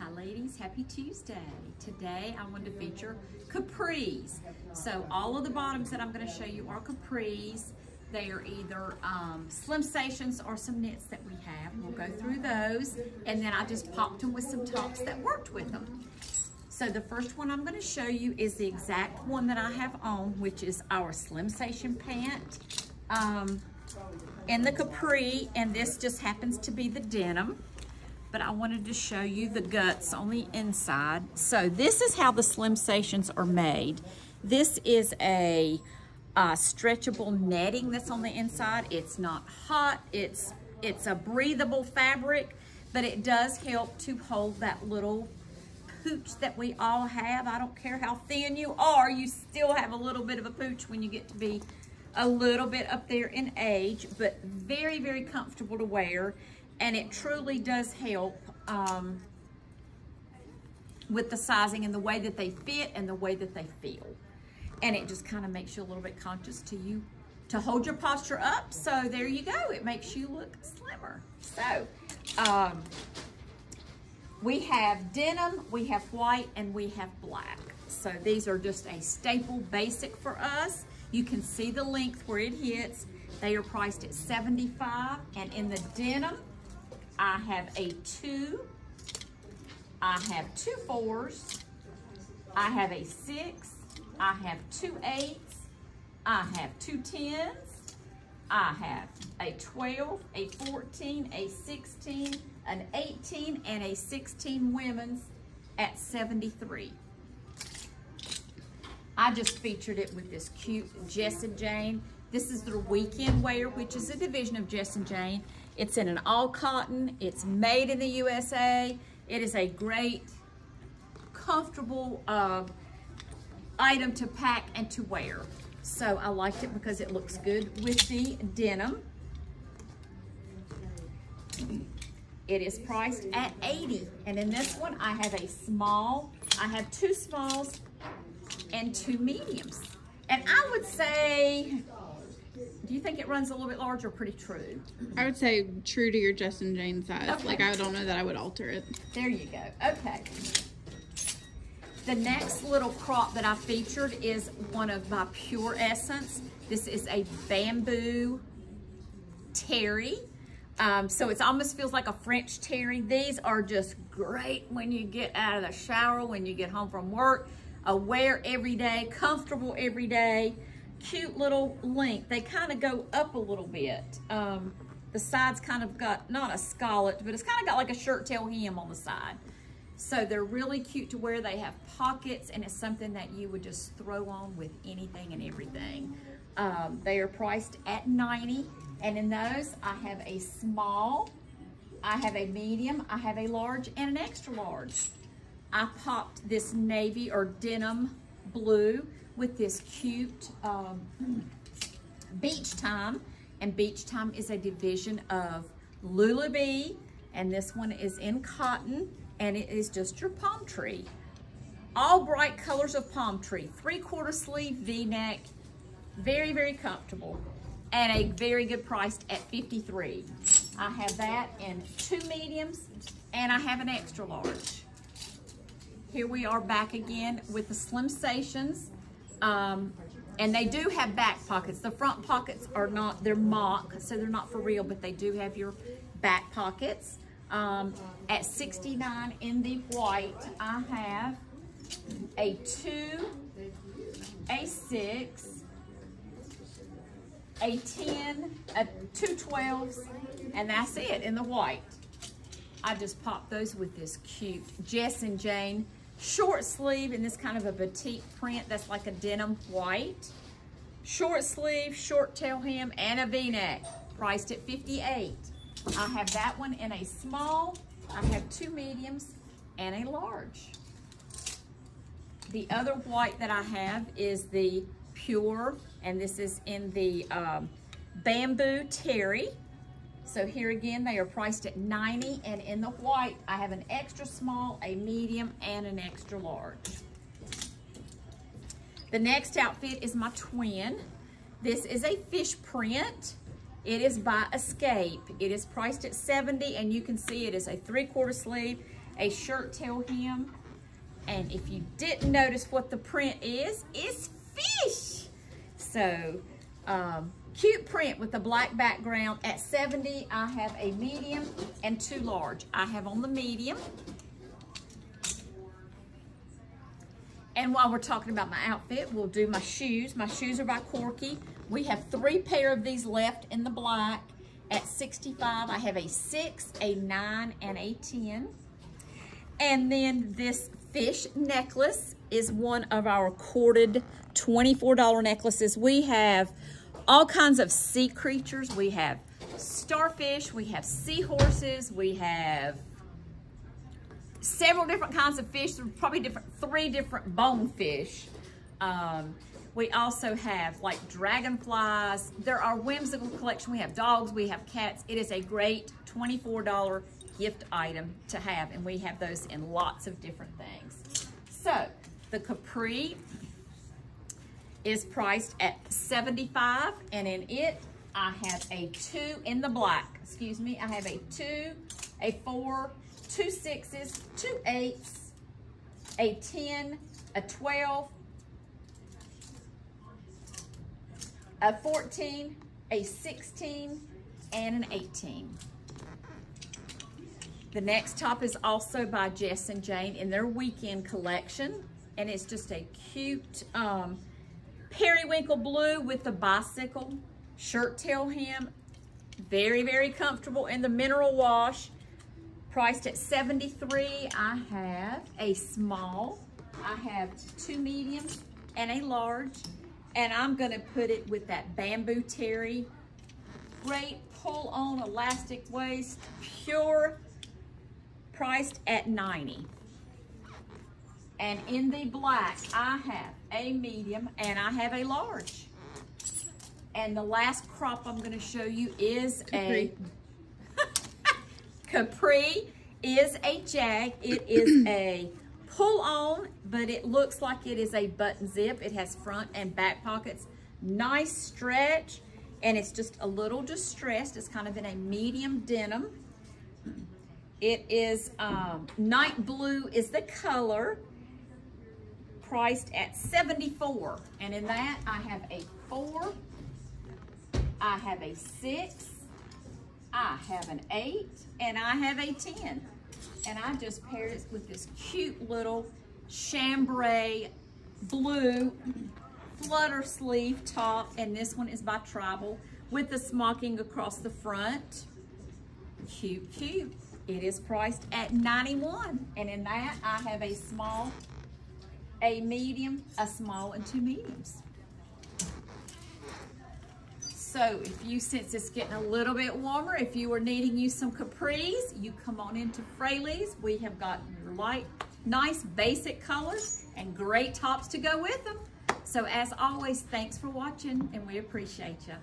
Hi ladies, happy Tuesday. Today I wanted to feature capris. So all of the bottoms that I'm going to show you are capris. They are either um, Slimsations or some knits that we have. We'll go through those and then I just popped them with some tops that worked with them. So the first one I'm going to show you is the exact one that I have on, which is our Slimsation pant um, in the capri, and this just happens to be the denim but I wanted to show you the guts on the inside. So this is how the Slimsations are made. This is a uh, stretchable netting that's on the inside. It's not hot, it's, it's a breathable fabric, but it does help to hold that little pooch that we all have. I don't care how thin you are, you still have a little bit of a pooch when you get to be a little bit up there in age, but very, very comfortable to wear and it truly does help um, with the sizing and the way that they fit and the way that they feel. And it just kind of makes you a little bit conscious to you to hold your posture up. So there you go. It makes you look slimmer. So um, we have denim, we have white, and we have black. So these are just a staple basic for us. You can see the length where it hits. They are priced at 75 and in the denim, I have a two, I have two fours, I have a six, I have two eights, I have two tens, I have a 12, a 14, a 16, an 18, and a 16 women's at 73. I just featured it with this cute Jess and Jane. This is their weekend wear, which is a division of Jess and Jane. It's in an all cotton. It's made in the USA. It is a great, comfortable uh, item to pack and to wear. So I liked it because it looks good with the denim. It is priced at 80. And in this one, I have a small, I have two smalls and two mediums. And I would say do you think it runs a little bit large or pretty true? I would say true to your Jess and Jane size. Okay. Like, I don't know that I would alter it. There you go. Okay. The next little crop that I featured is one of my Pure Essence. This is a bamboo terry. Um, so it almost feels like a French terry. These are just great when you get out of the shower, when you get home from work, a wear every day, comfortable every day cute little length. They kind of go up a little bit. Um, the sides kind of got, not a scallop, but it's kind of got like a shirt tail hem on the side. So they're really cute to wear. They have pockets and it's something that you would just throw on with anything and everything. Um, they are priced at 90 and in those I have a small, I have a medium, I have a large and an extra large. I popped this navy or denim blue with this cute um, Beach Time. And Beach Time is a division of Lulu-B. And this one is in cotton. And it is just your palm tree. All bright colors of palm tree. Three quarter sleeve V-neck. Very, very comfortable. And a very good price at 53 I have that in two mediums. And I have an extra large. Here we are back again with the Slimsations. Um, and they do have back pockets. The front pockets are not, they're mock, so they're not for real, but they do have your back pockets. Um, at 69 in the white, I have a two, a six, a 10, a two 12s, and that's it in the white. I just popped those with this cute Jess and Jane Short sleeve in this kind of a batik print that's like a denim white. Short sleeve, short tail hem, and a v-neck, priced at 58 I have that one in a small, I have two mediums, and a large. The other white that I have is the pure, and this is in the um, bamboo terry. So here again, they are priced at 90 and in the white, I have an extra small, a medium, and an extra large. The next outfit is my twin. This is a fish print. It is by Escape. It is priced at 70 and you can see it is a three quarter sleeve a shirt tail hem. And if you didn't notice what the print is, it's fish. So, um, cute print with a black background. At 70, I have a medium and two large. I have on the medium. And while we're talking about my outfit, we'll do my shoes. My shoes are by Corky. We have three pair of these left in the black. At 65, I have a six, a nine, and a 10. And then this fish necklace is one of our corded $24 necklaces. We have all kinds of sea creatures. We have starfish, we have seahorses, we have several different kinds of fish, probably different, three different bonefish. Um, we also have like dragonflies. There are whimsical collection. We have dogs, we have cats. It is a great $24 gift item to have, and we have those in lots of different things. So, the Capri is priced at 75 and in it, I have a two in the black. Excuse me, I have a two, a four, two sixes, two eights, a 10, a 12, a 14, a 16, and an 18. The next top is also by Jess and Jane in their weekend collection. And it's just a cute um, periwinkle blue with the bicycle shirt tail hem. Very, very comfortable in the mineral wash. Priced at 73 I have a small, I have two mediums and a large. And I'm gonna put it with that bamboo terry. Great pull-on elastic waist, pure, priced at 90. And in the black, I have a medium and I have a large. And the last crop I'm gonna show you is Capri. a Capri is a jag. It is a pull on, but it looks like it is a button zip. It has front and back pockets. Nice stretch, and it's just a little distressed. It's kind of in a medium denim. It is um, night blue is the color priced at 74. And in that, I have a four, I have a six, I have an eight, and I have a 10. And I just paired it with this cute little chambray blue flutter sleeve top. And this one is by Tribal with the smocking across the front. Cute, cute. It is priced at 91. And in that, I have a small a medium, a small, and two mediums. So if you sense it's getting a little bit warmer, if you are needing you some capris, you come on into Fraleigh's. We have got light, nice basic colors and great tops to go with them. So as always, thanks for watching and we appreciate you.